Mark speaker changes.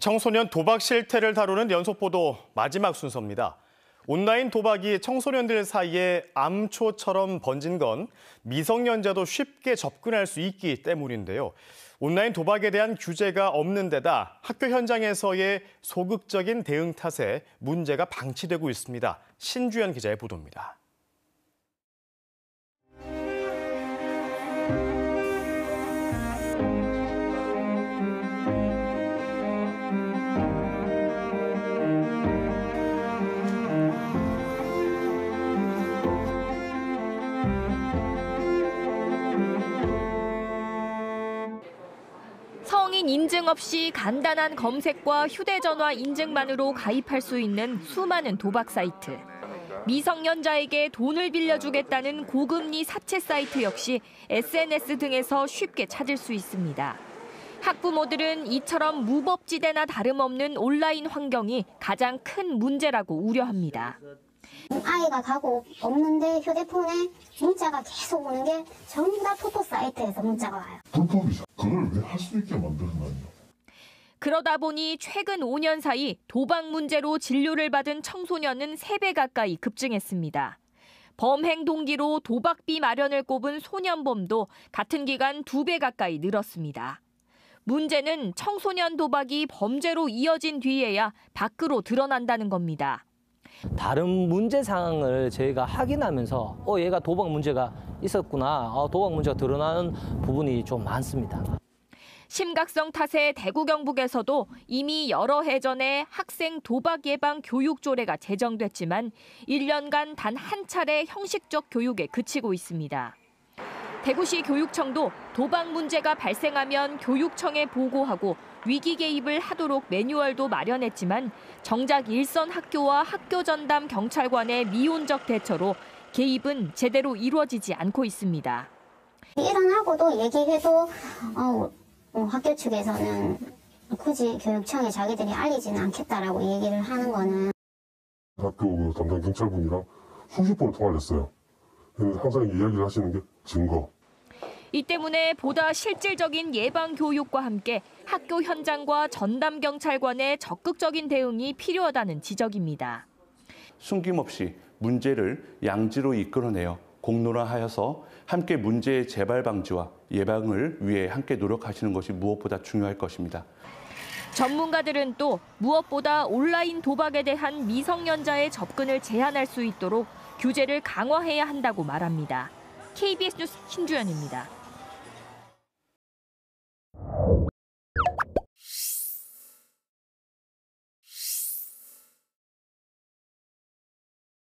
Speaker 1: 청소년 도박 실태를 다루는 연속보도 마지막 순서입니다. 온라인 도박이 청소년들 사이에 암초처럼 번진 건 미성년자도 쉽게 접근할 수 있기 때문인데요. 온라인 도박에 대한 규제가 없는 데다 학교 현장에서의 소극적인 대응 탓에 문제가 방치되고 있습니다. 신주연 기자의 보도입니다.
Speaker 2: 성인 인증 없이 간단한 검색과 휴대전화 인증만으로 가입할 수 있는 수많은 도박 사이트. 미성년자에게 돈을 빌려주겠다는 고금리 사채 사이트 역시 SNS 등에서 쉽게 찾을 수 있습니다. 학부모들은 이처럼 무법지대나 다름없는 온라인 환경이 가장 큰 문제라고 우려합니다.
Speaker 3: 아이가 가고 없는데 휴대폰에 문자가 계속 오는 게 전부 다 토토 사이트에서 문자가 와요.
Speaker 4: 불법이죠. 그걸 왜 할 수 있게 만들었나요?
Speaker 2: 그러다 보니 최근 5년 사이 도박 문제로 진료를 받은 청소년은 3배 가까이 급증했습니다. 범행 동기로 도박비 마련을 꼽은 소년범도 같은 기간 2배 가까이 늘었습니다. 문제는 청소년 도박이 범죄로 이어진 뒤에야 밖으로 드러난다는 겁니다.
Speaker 5: 다른 문제 상황을 저희가 확인하면서 어 얘가 도박 문제가 있었구나 어, 도박 문제가 드러나는 부분이 좀 많습니다.
Speaker 2: 심각성 탓에 대구 경북에서도 이미 여러 해 전에 학생 도박 예방 교육 조례가 제정됐지만 1년간 단 한 차례 형식적 교육에 그치고 있습니다. 대구시 교육청도 도박 문제가 발생하면 교육청에 보고하고 위기 개입을 하도록 매뉴얼도 마련했지만 정작 일선 학교와 학교 전담 경찰관의 미온적 대처로 개입은 제대로 이루어지지 않고 있습니다.
Speaker 3: 일어나고도 얘기해도 어, 어, 학교 측에서는 굳이 교육청에 자기들이 알리지는 않겠다라고 얘기를 하는 거는
Speaker 4: 학교 그 담당 경찰분이랑 수십 번 통화를 했어요. 항상 이야기를 하시는 게 증거.
Speaker 2: 이 때문에 보다 실질적인 예방 교육과 함께 학교 현장과 전담 경찰관의 적극적인 대응이 필요하다는 지적입니다.
Speaker 6: 숨김없이 문제를 양지로 이끌어내어 공론화하여서 함께 문제의 재발 방지와 예방을 위해 함께 노력하시는 것이 무엇보다 중요할 것입니다.
Speaker 2: 전문가들은 또 무엇보다 온라인 도박에 대한 미성년자의 접근을 제한할 수 있도록 규제를 강화해야 한다고 말합니다. KBS 뉴스 신주연입니다.